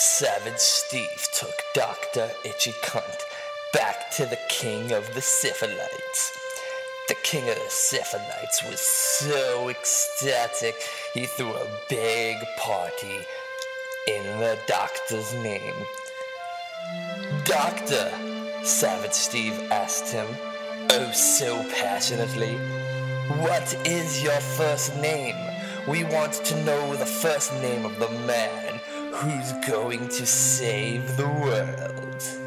Savage Steve took Dr. Itchy Cunt back to the king of the Syphilites. The king of the Syphilites was so ecstatic he threw a big party in the doctor's name. Doctor, Savage Steve asked him, oh so passionately, what is your first name? We want to know the first name of the man who's going to save the world.